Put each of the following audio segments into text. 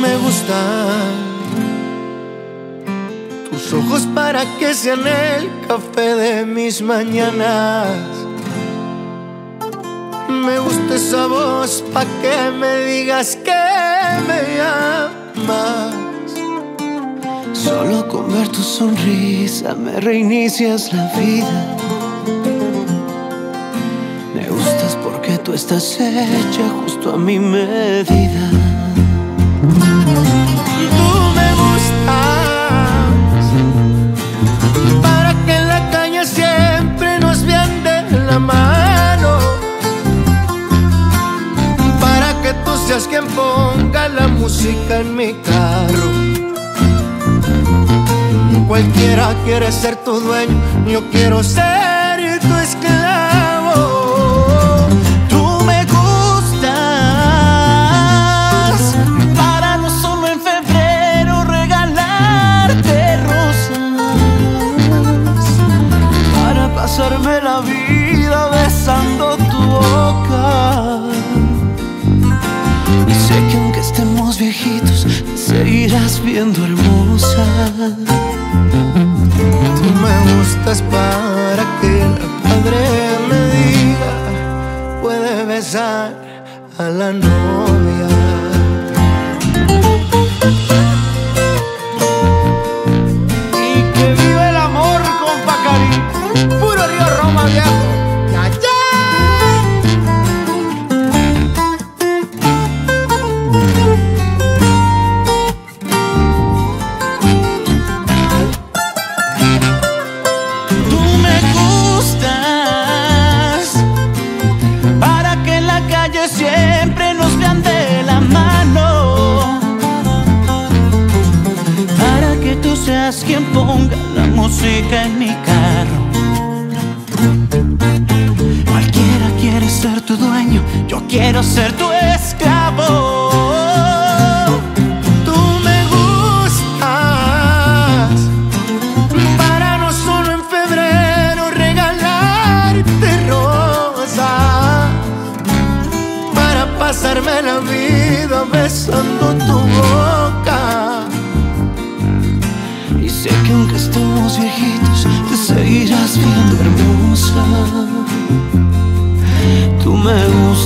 Me gustan tus ojos para que sean el café de mis mañanas. Me gusta esa voz pa' que me digas que me amas. Solo con ver tu sonrisa me reinicias la vida. Estás hecha justo a mi medida. Tú me gustas para que en la calle siempre nos vean de la mano. Para que tú seas quien ponga la música en mi carro. Cualquiera quiere ser tu dueño, yo quiero ser tu esclavo. Vida besando tu boca. Y sé que aunque estemos viejitos, seguirás viendo hermosa. Tú me gustas para que el padre me diga, puede besar a la novia. Y que vive el amor, compa Cari. Tú me gustas para que en la calle siempre nos vean de la mano. Para que tú seas quien ponga la música en mi carro. Ser tu esclavo. Tú me gustas para no solo en febrero regalarte rosas, para pasarme la vida besando tu boca. Y sé que aunque estemos viejitos, te seguirás viendo hermosa.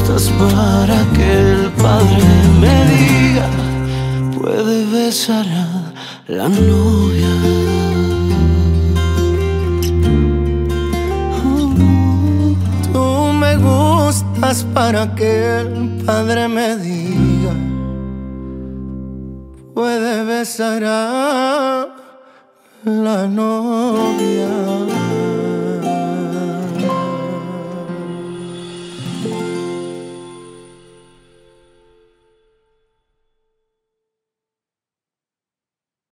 Gustas para que el padre me diga, puede besar a la novia. Tú me gustas para que el padre me diga, puede besar a la novia.